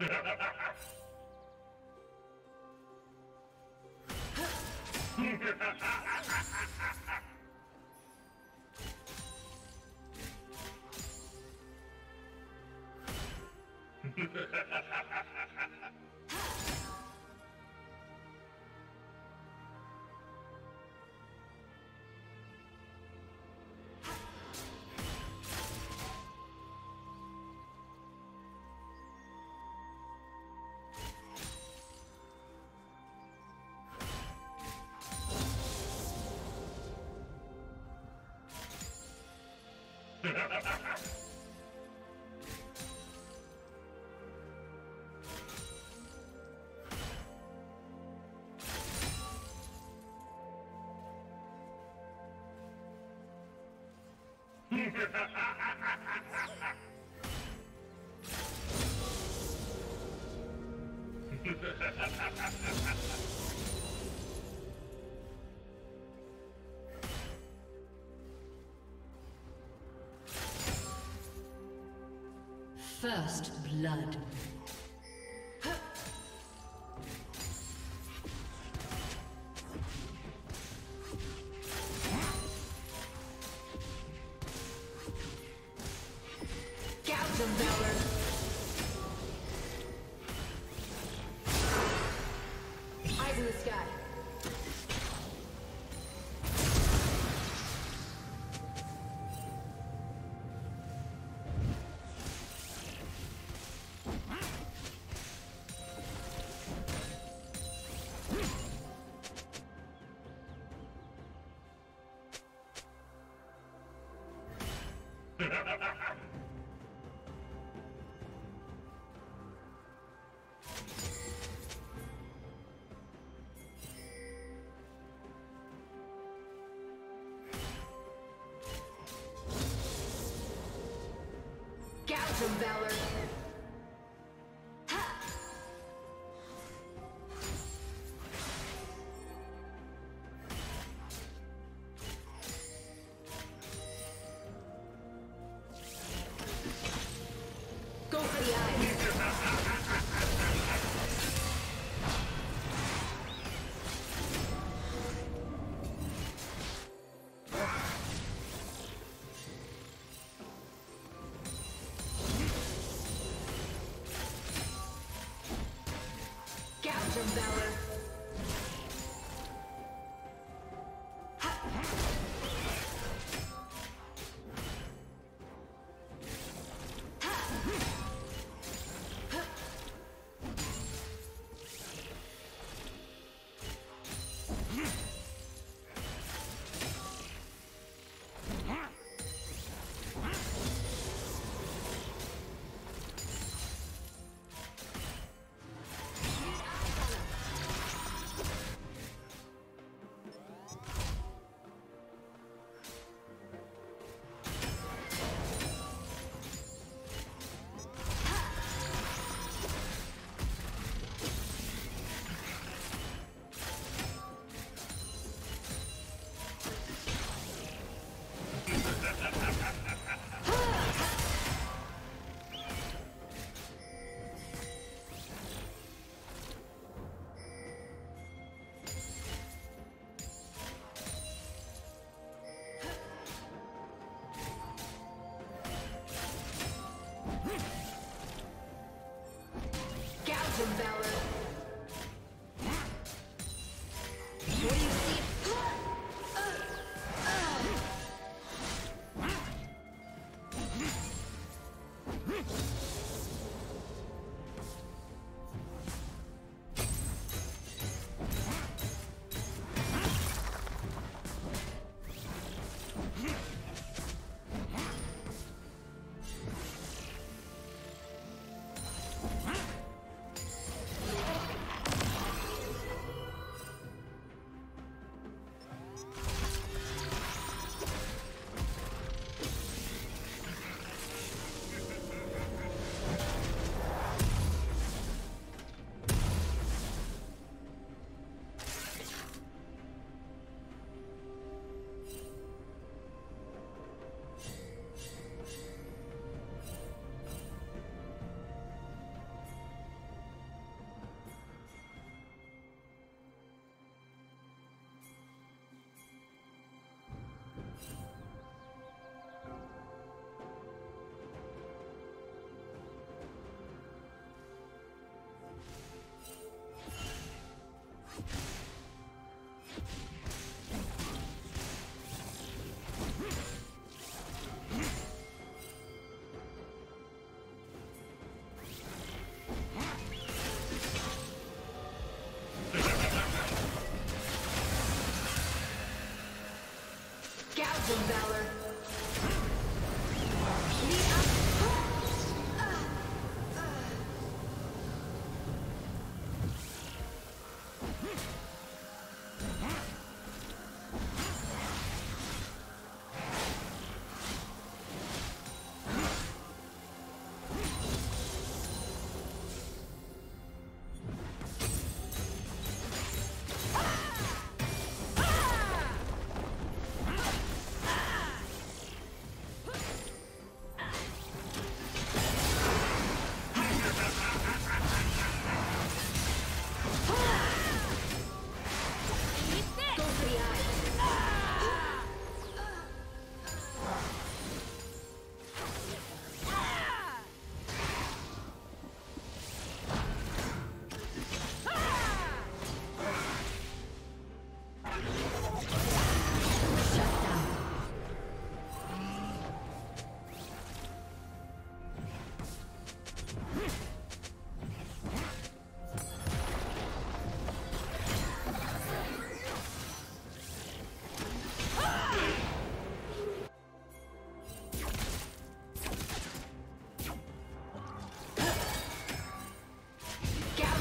Ha ha ha ha! First blood. Valor. from Valor.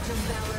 Devour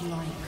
Godlike.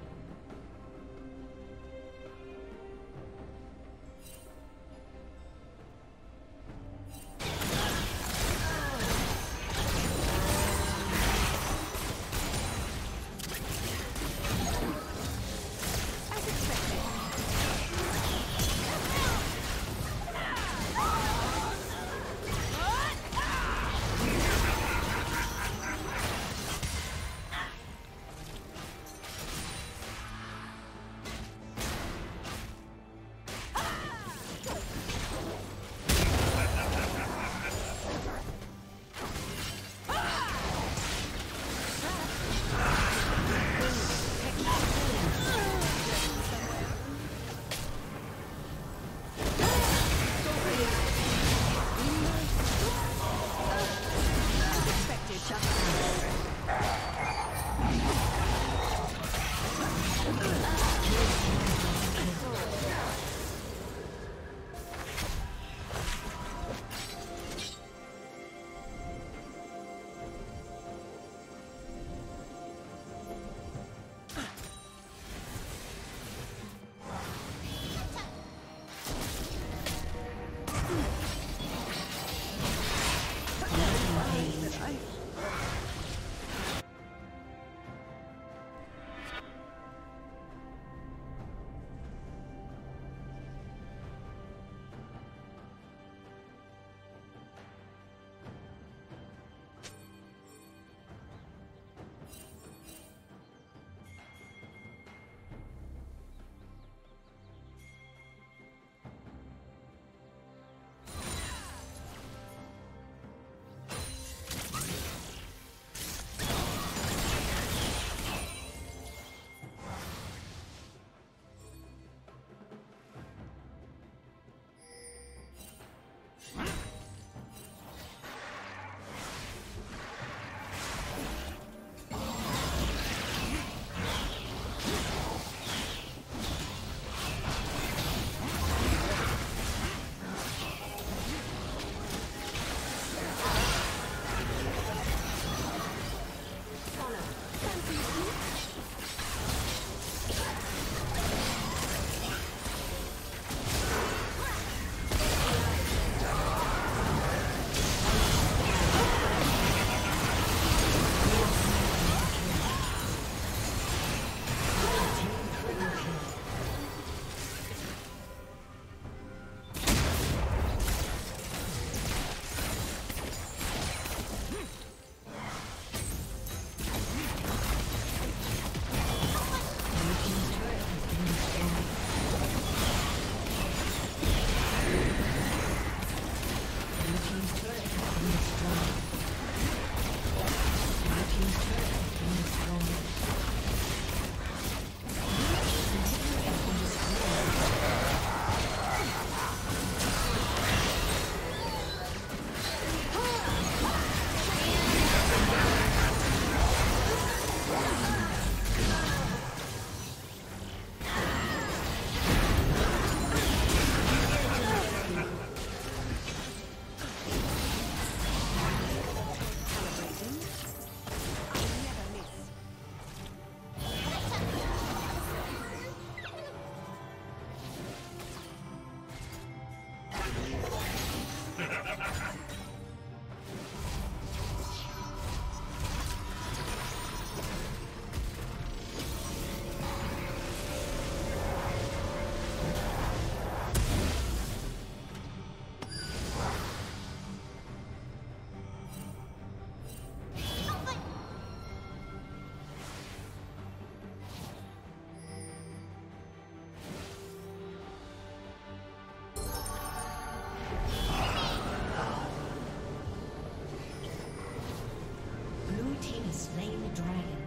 slain the dragon.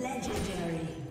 Legendary.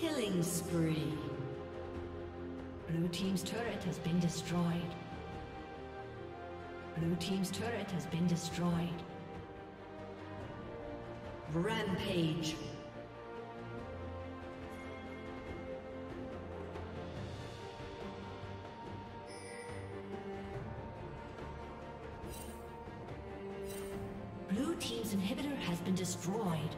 Killing spree. Blue Team's turret has been destroyed. Blue Team's turret has been destroyed. Rampage. Blue Team's inhibitor has been destroyed.